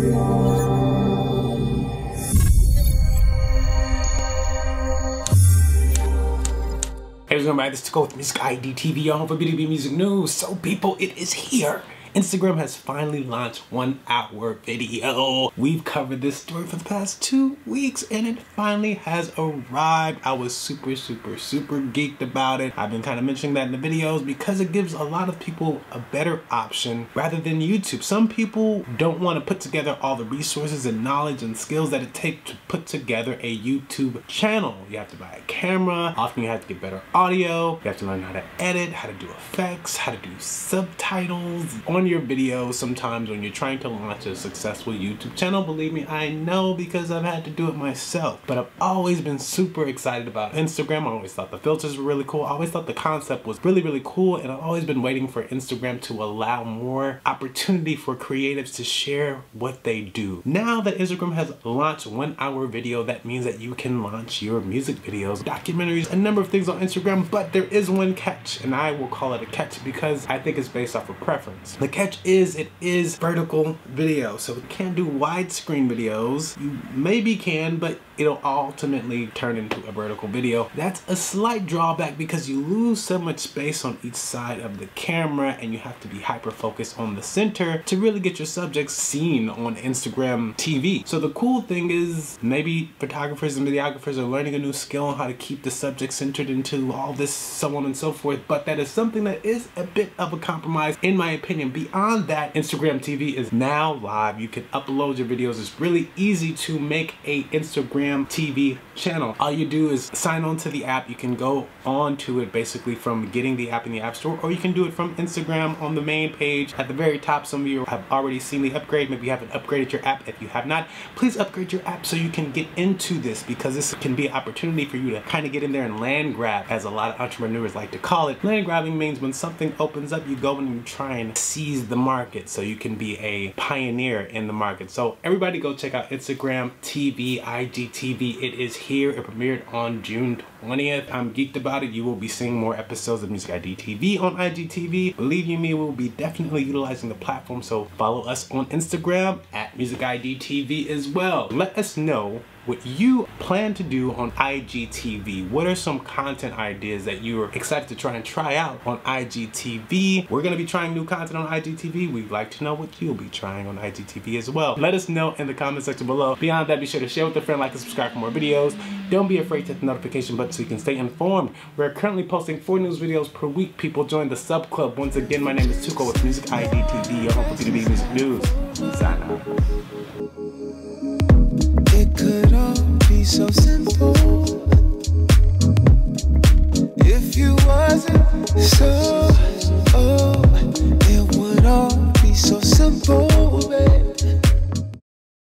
Hey, going on? This is Tuko with Musik ID TV, your home for BDB Music News. So, people, it is here. Instagram has finally launched one hour video. We've covered this story for the past two weeks and it finally has arrived. I was super, super, super geeked about it. I've been kind of mentioning that in the videos because it gives a lot of people a better option rather than YouTube. Some people don't want to put together all the resources and knowledge and skills that it takes to put together a YouTube channel. You have to buy a camera, often you have to get better audio, you have to learn how to edit, how to do effects, how to do subtitles, your videos sometimes when you're trying to launch a successful YouTube channel. Believe me, I know because I've had to do it myself. But I've always been super excited about Instagram. I always thought the filters were really cool. I always thought the concept was really, really cool. And I've always been waiting for Instagram to allow more opportunity for creatives to share what they do. Now that Instagram has launched one hour video, that means that you can launch your music videos, documentaries, a number of things on Instagram. But there is one catch, and I will call it a catch because I think it's based off of preference. The catch is it is vertical video. So it can't do widescreen videos. You maybe can, but it'll ultimately turn into a vertical video. That's a slight drawback because you lose so much space on each side of the camera and you have to be hyper focused on the center to really get your subjects seen on Instagram TV. So the cool thing is maybe photographers and videographers are learning a new skill on how to keep the subject centered into all this so on and so forth, but that is something that is a bit of a compromise in my opinion. Beyond that, Instagram TV is now live. You can upload your videos. It's really easy to make a Instagram Instagram TV channel. All you do is sign on to the app. You can go on to it basically from getting the app in the App Store, or you can do it from Instagram on the main page. At the very top, some of you have already seen the upgrade. Maybe you haven't upgraded your app. If you have not, please upgrade your app so you can get into this because this can be an opportunity for you to kind of get in there and land grab, as a lot of entrepreneurs like to call it. Land grabbing means when something opens up, you go and you try and seize the market so you can be a pioneer in the market. So everybody go check out Instagram TV, IGTV, TV. It is here. It premiered on June 20th. I'm geeked about it. You will be seeing more episodes of Musik ID TV on IGTV. Believe you me, we'll be definitely utilizing the platform. So follow us on Instagram at Musik ID TV as well. Let us know what you plan to do on IGTV. What are some content ideas that you are excited to try and try out on IGTV? We're gonna be trying new content on IGTV. We'd like to know what you'll be trying on IGTV as well. Let us know in the comment section below. Beyond that, be sure to share with a friend, like and subscribe for more videos. Don't be afraid to hit the notification button so you can stay informed. We're currently posting four news videos per week. People join the sub club. Once again, my name is Tuko with Music IGTV, TV, your home for BDB Music News. Sign could all be so